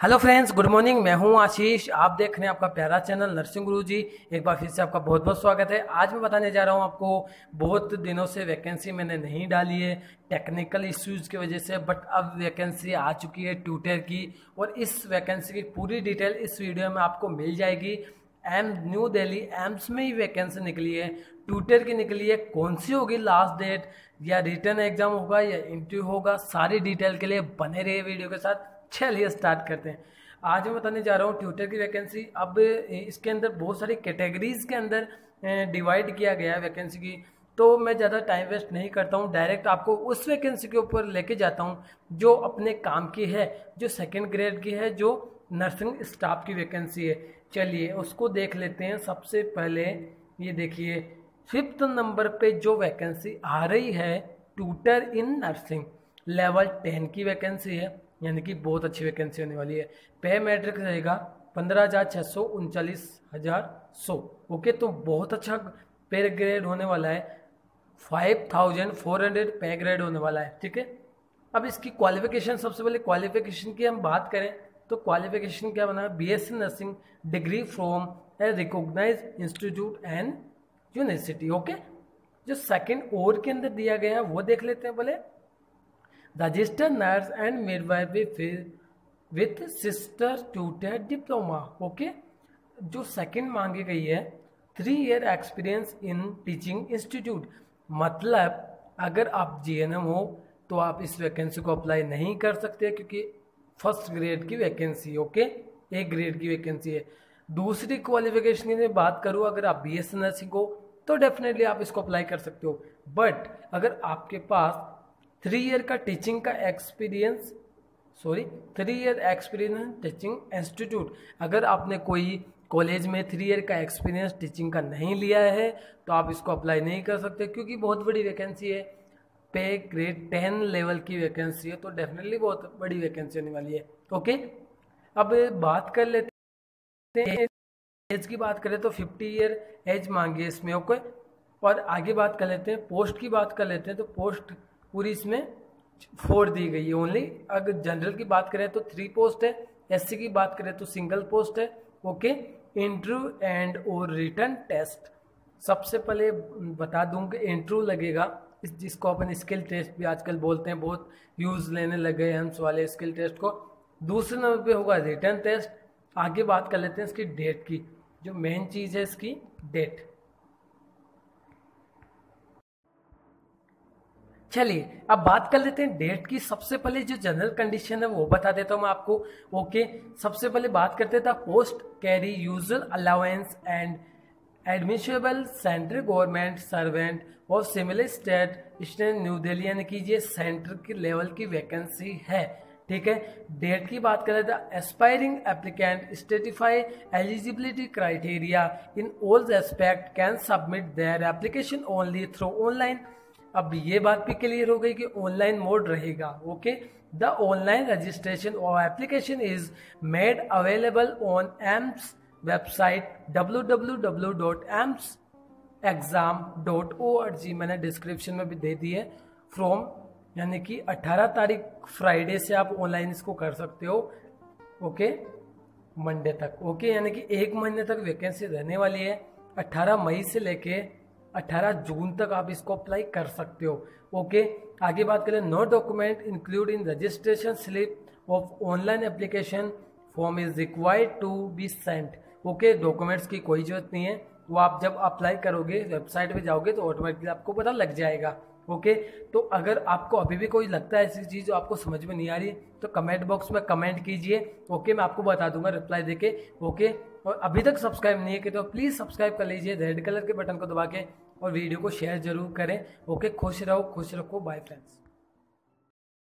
Hello friends, good morning. मैं हूँ आशीष। आप देख रहे हैं आपका प्यारा चैनल नर्सिंग गुरु जी एक बार फिर से आपका बहुत बहुत स्वागत है। आज मैं बताने जा रहा हूँ आपको, बहुत दिनों से वैकेंसी मैंने नहीं डाली है। टेक्निकल इश्यूज़ की वजह से बट अब वैकेंसी आ चुकी है ट्यूटर की। और इस वैकेंसी की पूरी डिटेल इस वीडियो में आपको मिल जाएगी। एम, न्यू दिल्ली एम्स में ही वैकेंसी निकली है। ट्यूटर की निकली है। कौन सी होगी लास्ट डेट या रिटर्न एग्ज़ाम होगा या इंटरव्यू होगा? सारी डिटेल के लिए बने रहिए वीडियो के साथ। चलिए स्टार्ट करते हैं। आज मैं बताने जा रहा हूँ ट्यूटर की वैकेंसी अब इसके अंदर बहुत सारी कैटेगरीज के अंदर डिवाइड किया गया है वैकेंसी की। तो मैं ज़्यादा टाइम वेस्ट नहीं करता हूँ। डायरेक्ट आपको उस वैकेंसी के ऊपर लेके जाता हूँ, जो अपने काम की है, जो सेकेंड ग्रेड की है, जो नर्सिंग स्टाफ की वैकेंसी है। चलिए, उसको देख लेते हैं। सबसे पहले ये देखिए फिफ्थ नंबर पे जो वैकेंसी आ रही है tutor in nursing level ten की वैकेंसी है, यानी कि बहुत अच्छी वैकेंसी होने वाली है। पे मैट्रिक रहेगा पंद्रह हज़ार छः सौ उनचालीस हज़ार सौ। ओके तो बहुत अच्छा पे ग्रेड होने वाला है। Five thousand four hundred pay grade होने वाला है, ठीक है? अब इसकी क्वालिफिकेशन सबसे पहले क्वालिफिकेशन की हम बात करें तो क्वालिफिकेशन क्या बना B S C nursing degree from a recognise institute and university okay? जो सेकेंड ओवर के अंदर दिया गया है, वो देख लेते हैं बोले registered nurse and midwifery with sister tutor diploma okay जो सेकंड मांगी गई है three year experience in teaching institute मतलब अगर आप जीएनएम हो तो आप इस वैकेंसी को अप्लाई नहीं कर सकते क्योंकि फ़र्स्ट ग्रेड की वैकेंसी ओके एक ग्रेड की वैकेंसी है। दूसरी क्वालिफिकेशन की बात करूँ, अगर आप बी एस नर्सिंग हो तो डेफिनेटली आप इसको अप्लाई कर सकते हो। बट अगर आपके पास थ्री ईयर का टीचिंग का experience sorry three year experience teaching institute अगर आपने कोई कॉलेज में थ्री ईयर का एक्सपीरियंस टीचिंग का नहीं लिया है तो आप इसको अप्लाई नहीं कर सकते, क्योंकि बहुत बड़ी वैकेंसी है। पे ग्रेड टेन लेवल की वैकेंसी है तो डेफिनेटली बहुत बड़ी वैकेंसी होने वाली है। ओके अब बात कर लेते हैं एज की बात करें तो फिफ्टी ईयर एज मांगी इसमें ओके और आगे बात कर लेते हैं पोस्ट की बात कर लेते हैं तो पोस्ट पूरी इसमें फोर दी गई है। ओनली अगर जनरल की बात करें तो थ्री पोस्ट है एससी की बात करें तो सिंगल पोस्ट है। ओके इंटरव्यू एंड और रिटर्न टेस्ट सबसे पहले बता दूँ कि इंटरव्यू लगेगा। इस जिसको अपन स्किल टेस्ट भी आजकल बोलते हैं, बहुत यूज़ लेने लगे हैं हम वाले स्किल टेस्ट को। दूसरे नंबर पे होगा रिटर्न टेस्ट आगे बात कर लेते हैं इसकी डेट की। जो मेन चीज़ है इसकी डेट चलिए, अब बात कर लेते हैं डेट की। सबसे पहले जो जनरल कंडीशन है, वो बता देता हूँ मैं आपको। ओके सबसे पहले बात करते थे post carry user allowance and admissible central government servant और similar state state New Delhi यानी कि ये सेंटर की लेवल की वैकेंसी है। ठीक है? डेट की बात करें तो aspiring applicant satisfy eligibility criteria in all aspect can submit their application only through online अब ये बात भी क्लियर हो गई कि ऑनलाइन मोड रहेगा ओके द ऑनलाइन रजिस्ट्रेशन और application is made available on AIIMS website www.amps.exam.org मैंने डिस्क्रिप्शन में भी दे दी है। फ्रॉम यानी कि 18 तारीख फ्राइडे से आप ऑनलाइन इसको कर सकते हो ओके मंडे तक ओके यानी कि एक महीने तक वैकेंसी रहने वाली है। 18 मई से लेके 18 जून तक आप इसको अप्लाई कर सकते हो। ओके आगे बात करें no document include in registration slip of online application form is required to be sent okay documents की कोई ज़रूरत नहीं है। वो आप जब अप्लाई करोगे वेबसाइट पे जाओगे तो ऑटोमेटिकली आपको पता लग जाएगा। ओके? तो अगर आपको अभी भी कोई लगता है ऐसी चीज़ जो आपको समझ में नहीं आ रही तो कमेंट बॉक्स में कमेंट कीजिए, ओके? मैं आपको बता दूँगा रिप्लाई देके, ओके? और अभी तक सब्सक्राइब नहीं है कि तो प्लीज़ सब्सक्राइब कर लीजिए रेड कलर के बटन को दबा के और वीडियो को शेयर ज़रूर करें, ओके? खुश रहो, खुश रखो बाय फ्रेंड्स